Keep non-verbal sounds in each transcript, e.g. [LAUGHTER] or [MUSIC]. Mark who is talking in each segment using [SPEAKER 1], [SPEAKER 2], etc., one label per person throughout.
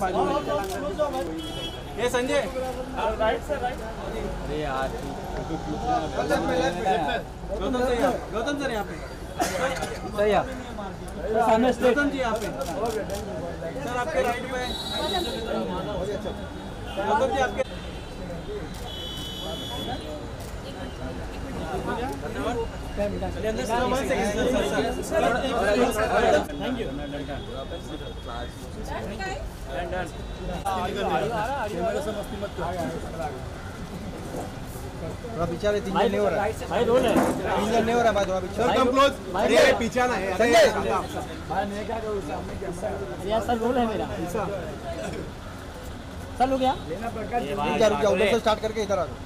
[SPEAKER 1] बाजू ये संजय गौतम सर यहाँ सर यहाँ पे सही है सामने गौतम जी यहाँ पे सर, आपके राइट पे गौतम जी आपके Thank you.
[SPEAKER 2] थोड़ा पीछा रहे इंजन नहीं हो रहा है इंजन नहीं हो रहा है भाई थोड़ा पीछे
[SPEAKER 1] कम क्लोज अरे पीछा ना है
[SPEAKER 2] संजय
[SPEAKER 1] भाई मैं क्या करूँ सामने कैसा है रोल है मेरा सर हो गया
[SPEAKER 2] लेना पड़ेगा रुक जा उधर से स्टार्ट करके इधर आ जाओ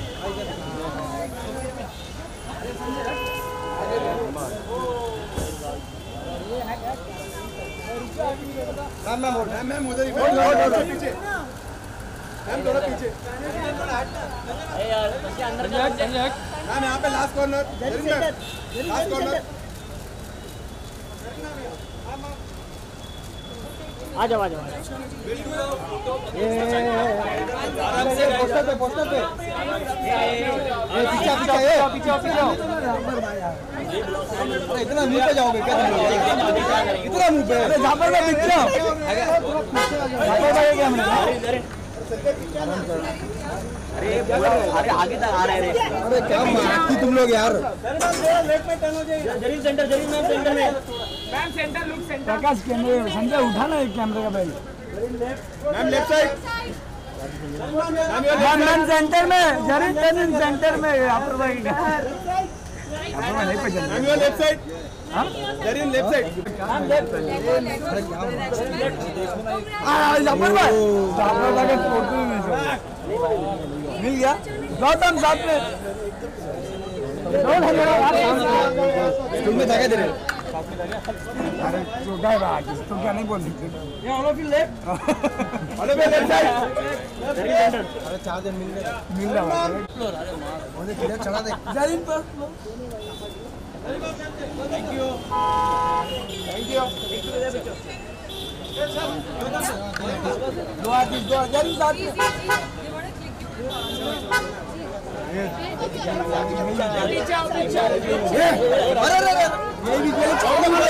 [SPEAKER 2] मैम मैम बोल
[SPEAKER 3] मैम उधर ही थोड़ा पीछे मैम थोड़ा पीछे
[SPEAKER 1] अरे यार बच्चे अंदर
[SPEAKER 3] मैम यहाँ पे लास्ट कॉर्नर लास्ट कॉर्नर
[SPEAKER 1] आ जाओ आ जाओ
[SPEAKER 2] पोस्टर पे पोस्टर पे। ये पीछे पीछे ये। पीछे पीछे अरे इतना मुँह पे जाओगे क्या? इतना मुँह पे। अरे का पीछे झापर का ये क्या हमने
[SPEAKER 1] अरे अरे आगे तक आ रहे रे
[SPEAKER 2] अरे क्या मारती तुम लोग यार?
[SPEAKER 1] Zareen centre Zareen ma'am centre में।
[SPEAKER 4] सेंटर लुक सेंटर प्रकाश कैमरे संजय उठा ना एक कैमरे का भाई।
[SPEAKER 3] Ma'am left side
[SPEAKER 4] ma'am ma'am centre में जरिन जरिन सेंटर में अपर भाई।
[SPEAKER 3] मैम लेफ़्ट साइड हाँ? Zareen left
[SPEAKER 4] side ma'am left side आ अपर भाई। तो अपर भाई फ़ोटो में मिल गया। गौतम तो साथ में।
[SPEAKER 2] तुम में धक्का दे रहे हो।
[SPEAKER 4] अरे चौका है बात तो क्या नहीं बोल सकते
[SPEAKER 1] ये ऑन ऑफ़ लेफ़्ट
[SPEAKER 3] अरे बे लेफ़्ट साइड
[SPEAKER 2] अरे चार दिन मिल रहा
[SPEAKER 4] मिल रहा है फ्लोर अरे
[SPEAKER 2] मुझे किधर चला दे
[SPEAKER 4] Zareen first floor thank you thank you दो आदमी दो हज़ार ही साथ में
[SPEAKER 2] अरे अरे
[SPEAKER 4] ये भी बोलो छोड़ो मत ये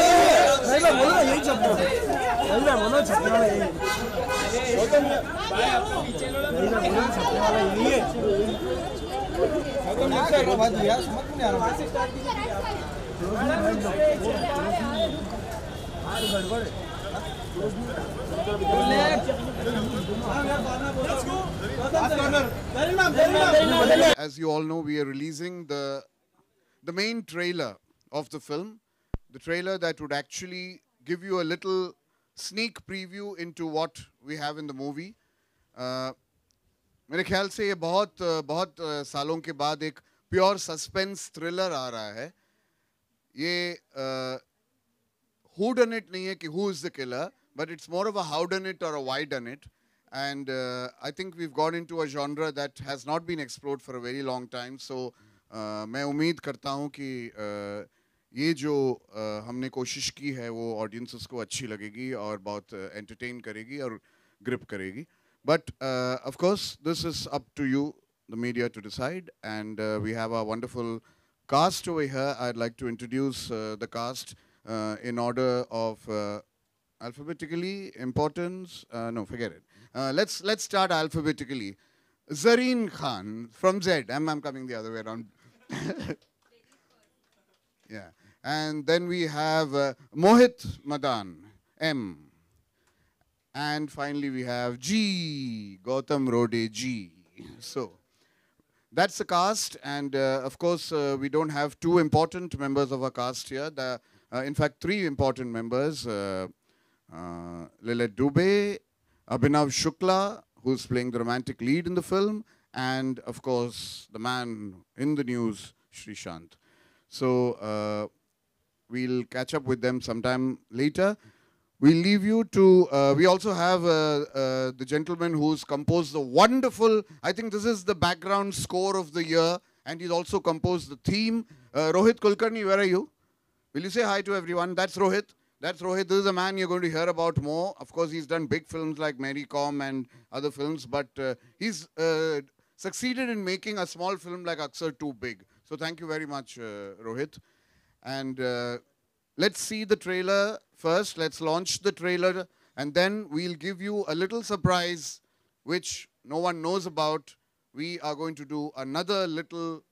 [SPEAKER 4] रहेगा बोलो ना यही छपना रहेगा बोलो छपने वाला यही रहेगा बोलो छपने वाला यही है
[SPEAKER 2] क्या कर रहा बात यार समझ नहीं आ रहा हर गड़बड़ है
[SPEAKER 5] As you all know, we are releasing the the main trailer of the film, the trailer that would actually give you a little sneak preview into what we have in the movie. Uh, मेरे ख्याल से ये बहुत बहुत uh, सालों के बाद एक प्योर सस्पेंस थ्रिलर आ रहा है ये हु डन इट नहीं है कि who is the killer but it's more of a how done it और अ Y done it and uh, I think we've got into a genre that has not been explored for a very long time. So uh, मैं उम्मीद करता हूँ कि uh, ये जो uh, हमने कोशिश की है वो ऑडियंसेस को अच्छी लगेगी और बहुत एंटरटेन करेगी और ग्रिप करेगी but of course this is up to you the media to decide and uh, we have a wonderful cast over here I'd like to introduce uh, the cast uh, alphabetically importance uh, no forget it. Uh, let's let's start alphabetically. Zareen khan from z. I'm, I'm coming the other way around. [LAUGHS] Yeah. And then we have uh, mohit madan m. And finally we have g gautam rode g. So that's the cast, and uh, of course, uh, we don't have two important members of our cast here. The, uh, in fact, three important members. Uh, Lillete Dubey, Abhinav Shukla, who's playing the romantic lead in the film, and of course, the man in the news, Sreesanth. So, uh, we'll catch up with them sometime later. We'll leave you to, uh, we also have uh, uh, the gentleman who's composed the wonderful, I think this is the background score of the year, and he's also composed the theme. Uh, Rohit Kulkarni, where are you? Will you say hi to everyone? That's Rohit. That's Rohit. This is a man you're going to hear about more. Of course, he's done big films like Mary Kom and other films, but uh, he's uh, succeeded in making a small film like Aksar too big. So thank you very much, uh, Rohit. And uh, let's see the trailer first. Let's launch the trailer, and then we'll give you a little surprise which no one knows about. We are going to do another little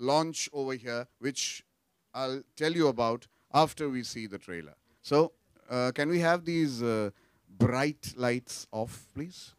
[SPEAKER 5] launch over here, which I'll tell you about after we see the trailer. So, uh, can we have these uh, bright lights off, please?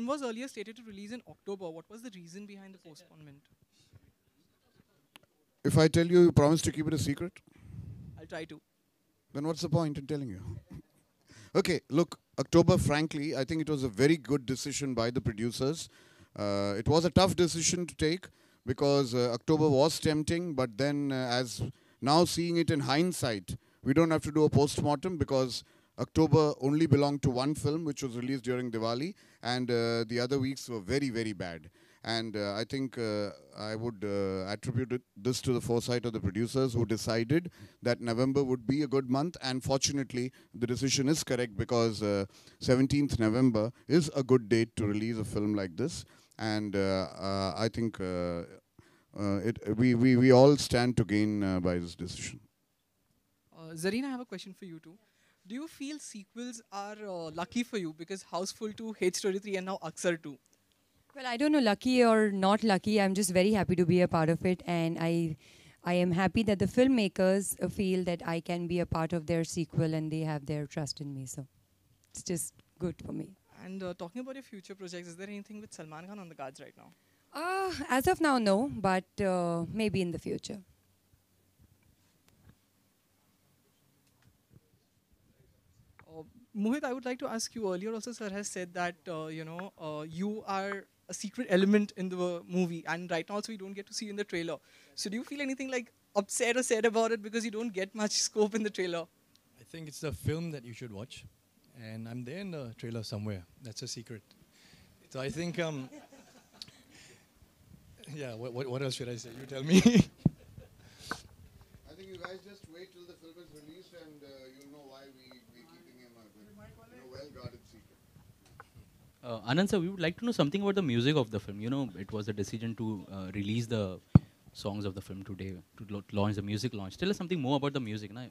[SPEAKER 1] Film was earlier stated to release in October. What was the reason behind the postponement?
[SPEAKER 5] If I tell you, you promise to keep it a secret,
[SPEAKER 1] I'll try to.
[SPEAKER 5] then what's the point in telling you? [LAUGHS] okay, look, October, frankly, I think it was a very good decision by the producers. Uh, it was a tough decision to take because uh, October was tempting, but then, uh, as now seeing it in hindsight, we don't have to do a post mortem because October only belonged to one film which was released during Diwali, and uh, the other weeks were very, very bad. And uh, I think uh, I would attribute it, this to the foresight of the producers who decided that November would be a good month. And fortunately, the decision is correct because uh, 17th November is a good date to release a film like this. And I think uh, it, we, we, we all stand to gain uh, by this decision.
[SPEAKER 1] Zareen, I have a question for you too. Do you feel sequels are uh, lucky for you because Houseful 2, Hate Story 3, and now Aksar 2?
[SPEAKER 6] Well, I don't know, lucky or not lucky. I'm just very happy to be a part of it, and I, I am happy that the filmmakers feel that I can be a part of their sequel, and they have their trust in me. So, it's just good for me.
[SPEAKER 1] And uh, talking about your future projects, is there anything with Salman Khan on the cards right now?
[SPEAKER 6] Uh, as of now, no, but uh, maybe in the future.
[SPEAKER 1] Uh, Mohit, I would like to ask you earlier also, sir has said that, uh, you know, uh, you are a secret element in the movie, and right now also we don't get to see you in the trailer. So do you feel anything like upset or sad about it because you don't get much [LAUGHS] scope in the trailer?
[SPEAKER 7] I think it's the film that you should watch, and I'm there in the trailer somewhere. That's a secret. So I think, um, [LAUGHS] yeah. What, what, what else should I say? You tell me. [LAUGHS]
[SPEAKER 5] I think you guys just wait till the film is released and uh, you'll know why we, we're keeping him a you know, well-guarded secret.
[SPEAKER 8] Uh, Anand sir, we would like to know something about the music of the film. You know, it was a decision to uh, release the songs of the film today, to launch the music launch. Tell us something more about the music. Na?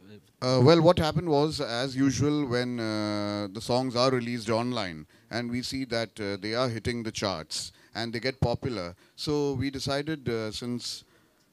[SPEAKER 5] Uh, well, what happened was, as usual, when uh, the songs are released online and we see that uh, they are hitting the charts and they get popular, so we decided uh, since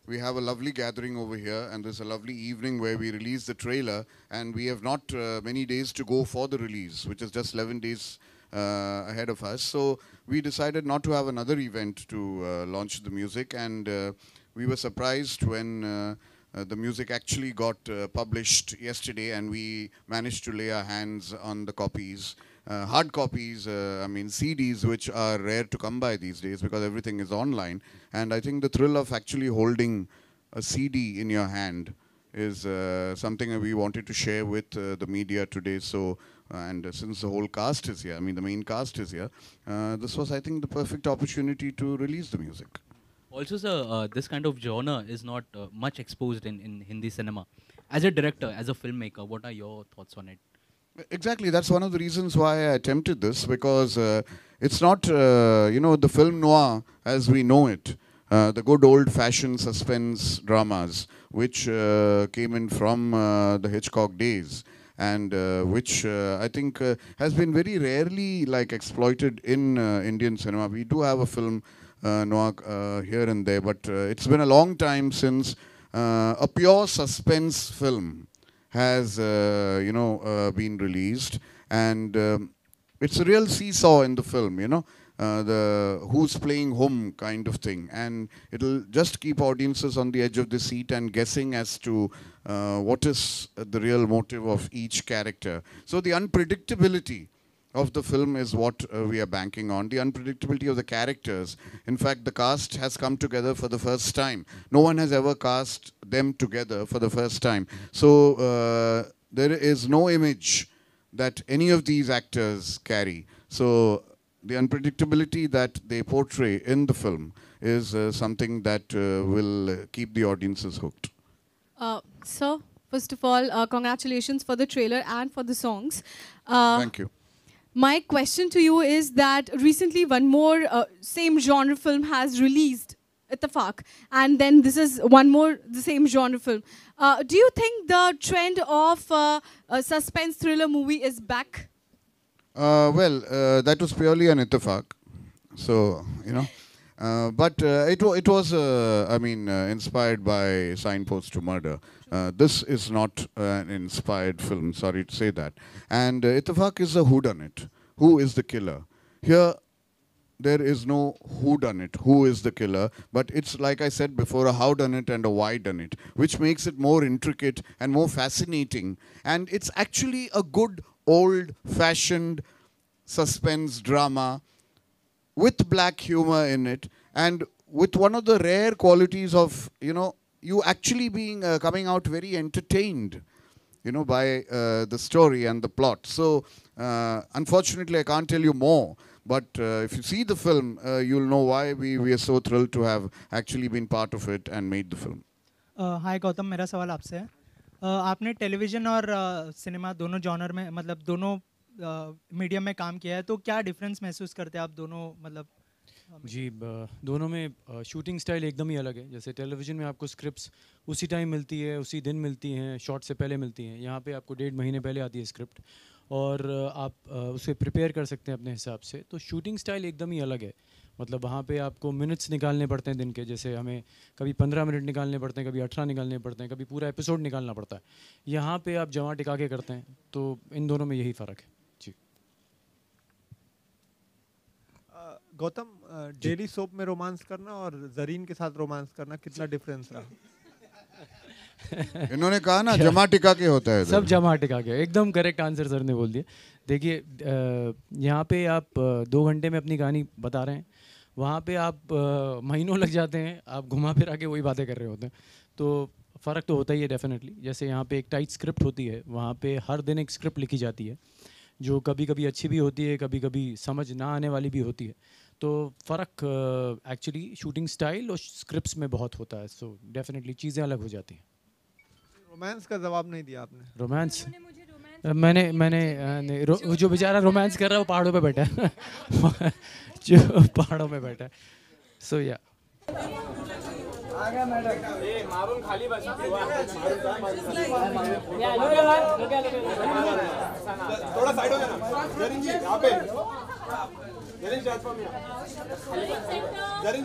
[SPEAKER 5] we have a lovely gathering over here and there's a lovely evening where we release the trailer and we have not uh, many days to go for the release, which is just 11 days ahead of us. So we decided not to have another event to uh, launch the music and uh, we were surprised when uh, uh, the music actually got uh, published yesterday, and we managed to lay our hands on the copies, uh, hard copies. Uh, I mean CDs, which are rare to come by these days because everything is online. And I think the thrill of actually holding a CD in your hand is uh, something we wanted to share with uh, the media today. So. And since the whole cast is here, I mean the main cast is here, uh, this was, I think, the perfect opportunity to release the music.
[SPEAKER 8] Also, sir, uh, this kind of genre is not uh, much exposed in, in Hindi cinema. as a director, as a filmmaker, what are your thoughts on it?
[SPEAKER 5] Exactly. That's one of the reasons why I attempted this because uh, it's not, uh, you know, the film noir as we know it. Uh, the good old fashioned suspense dramas, which uh, came in from uh, the Hitchcock days, and uh, which uh, I think uh, has been very rarely like exploited in uh, Indian cinema. We do have a film uh, noir uh, here and there, but uh, it's been a long time since uh, a pure suspense film has uh, you know uh, been released. And um, it's a real seesaw in the film you know uh, the who's playing whom kind of thing. And it'll just keep audiences on the edge of the seat and guessing as to uh, what is the real motive of each character. So the unpredictability of the film is what uh, we are banking on. The unpredictability of the characters. In fact the cast has come together for the first time. No one has ever cast them together for the first time. So uh, there is no image that any of these actors carry. So the unpredictability that they portray in the film is uh, something that uh, will uh, keep the audiences hooked
[SPEAKER 9] Uh, sir, first of all, uh, congratulations for the trailer and for the songs. Uh,
[SPEAKER 5] thank you
[SPEAKER 9] My question to you is that recently one more uh, same genre film has released, Ittefaq, and then this is one more the same genre film. Uh, do you think the trend of uh, a suspense thriller movie is back?
[SPEAKER 5] Uh, well, uh, that was purely an ittifaq. So, you know. Uh, but uh, it, it was, uh, I mean, uh, inspired by Signpost to Murder. This is not an inspired film, sorry to say that. And uh, is a whodunit. Who is the killer? Here, there is no who done it, who is the killer, but it's like I said before, a how done it and a why done it, which makes it more intricate and more fascinating. And it's actually a good old fashioned suspense drama with black humor in it and with one of the rare qualities of, you know, you actually being uh, coming out very entertained you know, by uh, the story and the plot. So, uh, unfortunately, I can't tell you more. But uh, if you see the film, uh, you'll know why we, we are so thrilled to have actually been part of it and made the film.
[SPEAKER 10] Uh, hi, Gautam. Mera sawal aapse hai. आपने television और cinema दोनों genre में मतलब दोनों medium में काम किया है तो क्या डिफरेंस महसूस करते हैं आप दोनों मतलब
[SPEAKER 11] जी दोनों में शूटिंग स्टाइल एकदम ही अलग है। जैसे टेलीविज़न में आपको स्क्रिप्ट्स उसी टाइम मिलती है, उसी दिन मिलती हैं, शॉट से पहले मिलती हैं, यहाँ पे आपको डेढ़ महीने पहले आती है स्क्रिप्ट, और आप उसे प्रिपेयर कर सकते हैं अपने हिसाब से। तो शूटिंग स्टाइल एकदम ही अलग है। मतलब वहाँ पे आपको मिनट्स निकालने पड़ते हैं दिन के जैसे हमें कभी पंद्रह मिनट निकालने पड़ते हैं कभी अठारह निकालने पड़ते हैं कभी पूरा एपिसोड निकालना पड़ता है। यहाँ पे आप जमा टिका के करते हैं तो इन दोनों में यही फ़र्क है। जी।
[SPEAKER 3] गौतम डेली सोप में रोमांस करना और जरीन के साथ रोमांस करना कितना डिफरेंस रहा? [LAUGHS]
[SPEAKER 5] इन्होंने कहा ना जमा टिका के होता है
[SPEAKER 11] सब जमा टिका के। एकदम करेक्ट आंसर सर ने बोल दिया। देखिए यहाँ पे आप दो घंटे में अपनी कहानी बता रहे हैं। वहाँ पे आप महीनों लग जाते हैं आप घुमा फिरा के वही बातें कर रहे होते हैं। तो फ़र्क तो होता ही है डेफिनेटली जैसे यहाँ पे एक टाइट स्क्रिप्ट होती है वहाँ पे हर दिन एक स्क्रिप्ट लिखी जाती है जो कभी कभी अच्छी भी होती है कभी कभी समझ ना आने वाली भी होती है। तो फ़र्क एक्चुअली शूटिंग स्टाइल और स्क्रिप्ट्स में बहुत होता है। सो डेफिनेटली चीज़ें अलग हो जाती हैं।
[SPEAKER 3] रोमांस का जवाब नहीं दिया आपने।
[SPEAKER 11] रोमांस? मैंने मैंने रो, वो जो बेचारा रोमांस कर रहा है वो पहाड़ों पे बैठा है। [LAUGHS] जो पहाड़ों पे बैठा है। सो या
[SPEAKER 3] थोड़ा साइड हो जाना। जरीन जी यहाँ पे। जरीन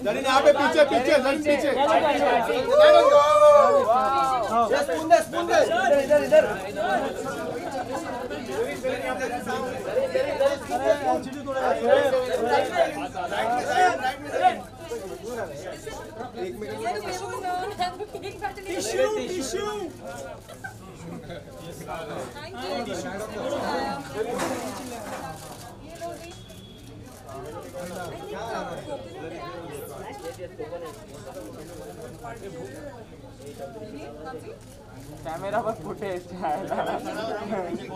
[SPEAKER 3] जरीन यहाँ पे पीछे पीछे जरीन पीछे
[SPEAKER 10] स्पून दे स्पून दे इधर इधर इधर
[SPEAKER 2] कॅमेरावर कैमेरा पर कैमरा बस फुटेज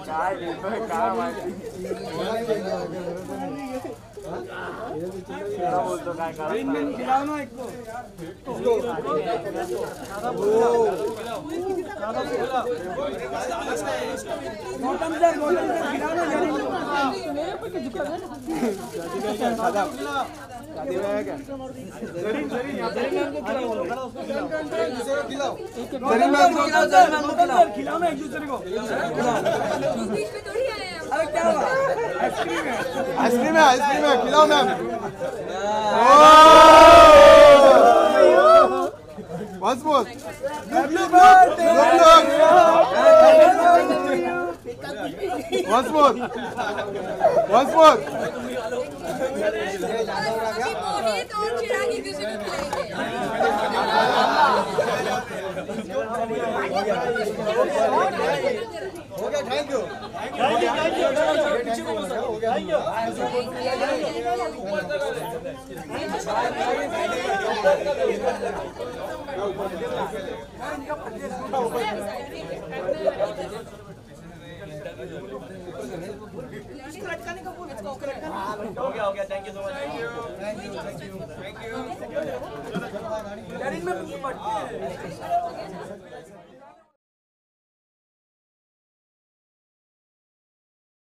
[SPEAKER 2] काय [LAUGHS]
[SPEAKER 12] खिलाओ एक दूसरे को
[SPEAKER 13] आइसक्रीम है आइसक्रीम है खिलाओ मैम बस बस बस
[SPEAKER 10] हो गया थैंक यू
[SPEAKER 2] हो गया हो गया thank you so much
[SPEAKER 10] thank you thank you thank you चलो चलो गाड़ी है